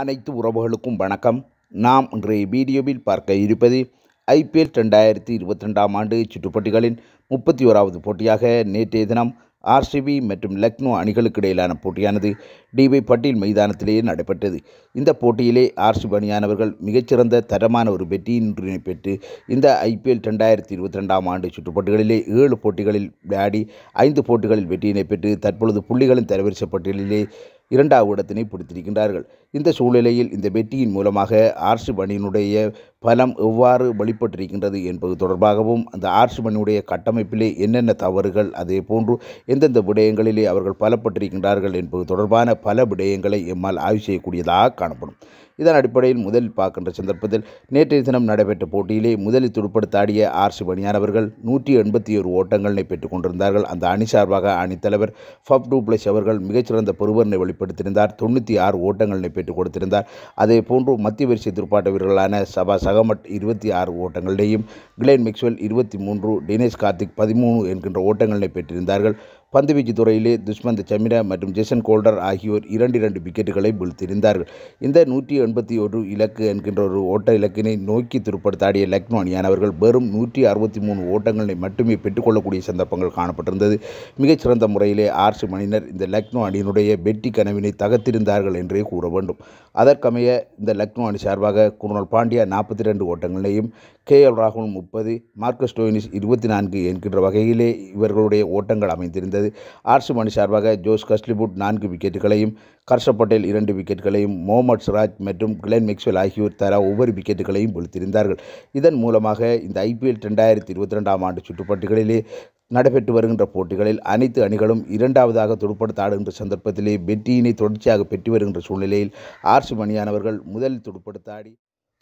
அனைத்து உறவுகளுக்கும் வணக்கம். நாம் இன்றைய வீடியோவில் பார்க்க இருப்பது ஐபிஎல் ரெண்டாயிரத்தி இருபத்தி ரெண்டாம் ஆண்டு சுற்றுப்போட்டிகளின் முப்பத்தி ஓராவது போட்டியாக நேற்றைய தினம் ஆர்சிபி மற்றும் லக்னோ அணிகளுக்கு இடையிலான போட்டியானது டிவை பட்டேல் மைதானத்திலேயே நடைபெற்றது. இந்த போட்டியிலே ஆர்சிபி அணியானவர்கள் மிகச்சிறந்த தரமான ஒரு வெற்றியினை பெற்று இந்த ஐபிஎல் ரெண்டாயிரத்தி இருபத்தி ரெண்டாம் ஆண்டு சுற்றுப்பட்டிகளிலே ஏழு போட்டிகளில் விளையாடி ஐந்து போட்டிகளில் வெற்றியினை பெற்று தற்பொழுது புள்ளிகளின் தரவரிசை பட்டியலிலே இரண்டாவது இடத்தினை பிடித்திருக்கின்றார்கள். இந்த சூழ்நிலையில் இந்த வெற்றியின் மூலமாக ஆர்சிப் பலம் எவ்வாறு வெளிப்பட்டிருக்கின்றது என்பது தொடர்பாகவும் அந்த ஆர்சிப் கட்டமைப்பிலே என்னென்ன தவறுகள் அதே போன்று எந்தெந்த விடயங்களிலே அவர்கள் பலப்பட்டிருக்கின்றார்கள் என்பது தொடர்பான பல விடயங்களை எம்மால் ஆய்வு செய்யக்கூடியதாக காணப்படும். இதன் அடிப்படையில் முதலில் பார்க்கின்ற சந்தர்ப்பத்தில் நேற்றைய தினம் நடைபெற்ற போட்டியிலே முதலில் துடுப்படுத்தாடிய ஆர்சி அவர்கள் நூற்றி எண்பத்தி ஒரு ஓட்டங்களை பெற்றுக் கொண்டிருந்தார்கள். அந்த அணி சார்பாக அணித்தலைவர் ஃபப் டூப்ளஸ் அவர்கள் மிகச்சிறந்த பெருவரனை வெளிப்படுத்தியிருந்தார். தொண்ணூற்றி ஆறு ஓட்டங்களை பெற்றுக் கொடுத்திருந்தார். அதே போன்று மத்திய வரிசை துடுப்பாட்ட வீரர்களான சபா சகமட் இருபத்தி ஆறு ஓட்டங்களிலேயும் கிளேன் மிக்ஸ்வெல் இருபத்தி மூன்று டினேஷ் கார்த்திக் பதிமூணு என்கின்ற ஓட்டங்களை பெற்றிருந்தார்கள். பந்துவீச்சு துறையிலே துஷ்மந்த் சமிரா மற்றும் ஜெசன் கோல்டர் ஆகியோர் இரண்டு இரண்டு விக்கெட்டுகளை வீழ்த்திருந்தார்கள் இந்த நூற்றி எண்பத்தி ஒரு இலக்கு என்கின்ற ஒரு ஓட்ட இலக்கினை நோக்கி துருப்படுத்தாடிய லக்னோ அணியானவர்கள் வெறும் நூற்றி அறுபத்தி மூணு ஓட்டங்களை மட்டுமே பெற்றுக்கொள்ளக்கூடிய சந்தர்ப்பங்கள் காணப்பட்டிருந்தது. மிகச்சிறந்த முறையிலே ஆர்சி மணியினர் இந்த லக்னோ அணியினுடைய வெற்றி கனவினை தகர்த்திருந்தார்கள் என்றே கூற வேண்டும். அதற்கமைய இந்த லக்னோ அணி சார்பாக குருணல் பாண்டியா நாற்பத்தி ரெண்டு ஓட்டங்களையும் கே எல் ராகுல் முப்பது மார்க்கஸ் டோயினிஸ் இருபத்தி நான்கு என்கின்ற வகையிலே இவர்களுடைய ஓட்டங்கள் அமைந்திருந்தது. ஆர்சி மணி சார்பாக ஜோஸ் கஸ்லிபுட் நான்கு விக்கெட்டுகளையும் கர்ஷப் பட்டேல் இரண்டு விக்கெட்டுகளையும் முகமது சிராஜ் மற்றும் கிளென் மெக்ஸ்வெல் ஆகியோர் தலா ஒவ்வொரு விக்கெட்டுகளையும் பொழுத்திருந்தார்கள் இதன் மூலமாக இந்த ஐபிஎல் ரெண்டாயிரத்தி இருபத்தி ரெண்டாம் ஆண்டு சுற்றுப்பட்டுகளிலே நடைபெற்று வருகின்ற போட்டிகளில் அனைத்து அணிகளும் இரண்டாவதாக துடுப்படுத்த ஆடுகின்ற சந்தர்ப்பத்திலே வெற்றியினை தொடர்ச்சியாக பெற்று வருகின்ற சூழ்நிலையில் ஆர்சி மணியானவர்கள் முதலில் துடுப்படுத்தாடி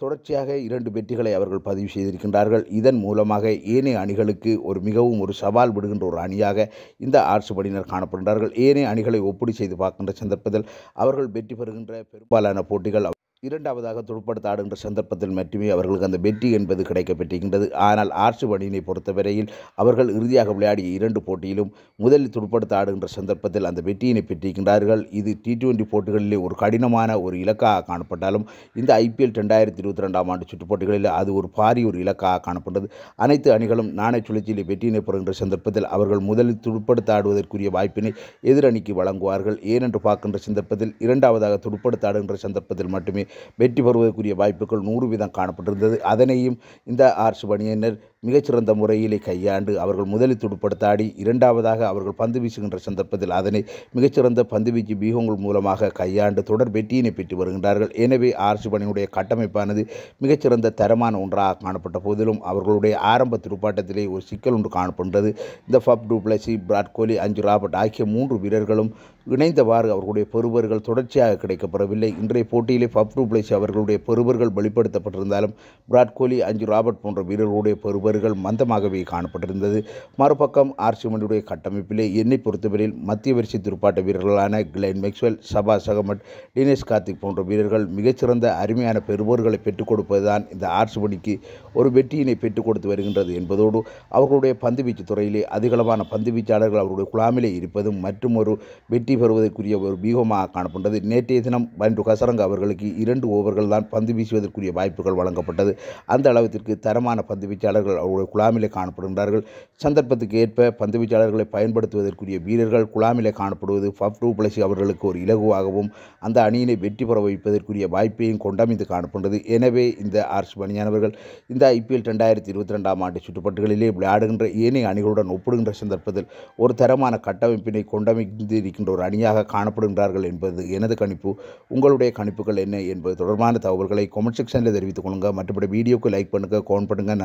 தொடர்ச்சியாக இரண்டு வெற்றிகளை அவர்கள் பதிவு செய்திருக்கின்றார்கள். இதன் மூலமாக ஏனைய அணிகளுக்கு ஒரு மிகவும் ஒரு சவால் விடுகின்ற ஒரு அணியாக இந்த ஆர்ட்ஸ் பணியினர் காணப்படுகின்றார்கள். ஏனைய அணிகளை ஒப்பீடு செய்து பார்க்கின்ற சந்தர்ப்பத்தில் அவர்கள் வெற்றி பெறுகின்ற பெரும்பாலான போட்டிகள் இரண்டாவதாக துடுப்படுத்த ஆடுகின்ற சந்தர்ப்பத்தில் மட்டுமே அவர்களுக்கு அந்த வெற்றி என்பது கிடைக்கப்பட்டிருக்கின்றது ஆனால் ஆர்ட்ஸ் அணியினை பொறுத்தவரையில் அவர்கள் இறுதியாக விளையாடிய இரண்டு போட்டியிலும் முதலில் துடுப்படுத்த ஆடுகின்ற சந்தர்ப்பத்தில் அந்த வெற்றியினை பெற்றிருக்கின்றார்கள். இது டி டுவெண்டி போட்டிகளிலே ஒரு கடினமான ஒரு இலக்காக காணப்பட்டாலும் இந்த ஐபிஎல் ரெண்டாயிரத்தி இருபத்தி ரெண்டாம் ஆண்டு சுற்றுப்போட்டிகளில் அது ஒரு பாரி ஒரு இலக்காக காணப்பட்டது. அனைத்து அணிகளும் நாணய சுழற்சியில் வெற்றியினை பெறுகின்ற சந்தர்ப்பத்தில் அவர்கள் முதலில் துடுப்படுத்த ஆடுவதற்குரிய வாய்ப்பினை எதிரணிக்கு வழங்குவார்கள். ஏனென்று பார்க்கின்ற சந்தர்ப்பத்தில் இரண்டாவதாக துடுப்படுத்த ஆடுகின்ற சந்தர்ப்பத்தில் மட்டுமே வெற்றி பெறுவதற்குரிய வாய்ப்புகள் நூறு வீதம் காணப்பட்டிருந்தது. அதனையும் இந்த ஆர்ஸ் பணியினர் மிகச்சிறந்த முறையிலே கையாண்டு அவர்கள் முதலில் துடுப்படுத்தாடி இரண்டாவதாக அவர்கள் பந்து வீசுகின்ற சந்தர்ப்பத்தில் அதனை மிகச்சிறந்த பந்து வீச்சு பீகங்கள் மூலமாக கையாண்டு தொடர் வெற்றியினை பெற்று வருகின்றார்கள். எனவே ஆர்சி பணியுடைய கட்டமைப்பானது மிகச்சிறந்த தரமான ஒன்றாக காணப்பட்ட போதிலும் அவர்களுடைய ஆரம்ப துடுப்பாட்டத்திலே ஒரு சிக்கல் ஒன்று காணப்படுகிறது இந்த ஃபப் டூப்ளசி விராட் கோலி அஞ்சு ராபர்ட் ஆகிய மூன்று வீரர்களும் இணைந்தவாறு அவர்களுடைய பெறுவர்கள் தொடர்ச்சியாக கிடைக்கப்பெறவில்லை. இன்றைய போட்டியிலே ஃபப் டூப்ளசி அவர்களுடைய பெறுவர்கள் வெளிப்படுத்தப்பட்டிருந்தாலும் விராட் கோலி அஞ்சு ராபர்ட் போன்ற வீரர்களுடைய பெறுவர்கள் மந்தமாகவே காணப்பட்டிருந்தது. மறுபக்கம் ஆர்சிமனுடைய கட்டமைப்பிலே என்னை பொறுத்தவரையில் மத்திய வரிசை துடுப்பாட்ட வீரர்களான கிளைன் மேக்ஸ்வெல் சபா சகமட் டினேஷ் கார்த்திக் போன்ற வீரர்கள் மிகச்சிறந்த அருமையான பெறுபவர்களை பெற்றுக் கொடுப்பதுதான் இந்த ஆர்சிமணிக்கு ஒரு வெற்றியினை பெற்றுக் கொடுத்து வருகின்றது என்பதோடு அவர்களுடைய பந்துவீச்சு துறையிலே அதிகளவான பந்து வீச்சாளர்கள் அவருடைய குழாமிலே இருப்பதும் மற்றும் ஒரு வெற்றி பெறுவதற்குரிய ஒரு வியூகமாக காணப்பட்டது. நேற்றைய தினம் பண்டு கசரங்க அவர்களுக்கு இரண்டு ஓவர்கள் தான் பந்து வீசுவதற்குரிய வாய்ப்புகள் வழங்கப்பட்டது. அந்த அளவிற்கு தரமான பந்து வீச்சாளர்கள் அவருடைய குழாமிலே காணப்படுகின்றார்கள். சந்தர்ப்பத்துக்கு ஏற்ப பந்து வீச்சாளர்களை பயன்படுத்துவதற்குரிய வீரர்கள் குழாமிலே காணப்படுவது ஃபப் டூ அவர்களுக்கு ஒரு இலகுவாகவும் அந்த அணியினை வெற்றி பெற வைப்பதற்குரிய வாய்ப்பையும் கொண்டமைந்து காணப்படுகிறது எனவே இந்த ஆர்ஸ் பணியானவர்கள் இந்த ஐபிஎல் ரெண்டாயிரத்தி இருபத்தி ரெண்டாம் ஆண்டு சுற்றுப்பட்டுகளிலே விளையாடுகின்ற ஏனைய அணிகளுடன் ஒப்பிடுகின்ற சந்தர்ப்பத்தில் ஒரு தரமான கட்டமைப்பினை கொண்டமைந்து இருக்கின்ற ஒரு அணியாக காணப்படுகின்றார்கள் என்பது எனது கணிப்பு. உங்களுடைய கணிப்புகள் என்ன என்பது தொடர்பான தகவல்களை கமெண்ட் செக்ஷனில் தெரிவித்துக் கொள்ளுங்கள் மற்றபடி வீடியோக்கு லைக் பண்ணுங்கள் கவுண்ட் பண்ணுங்கள்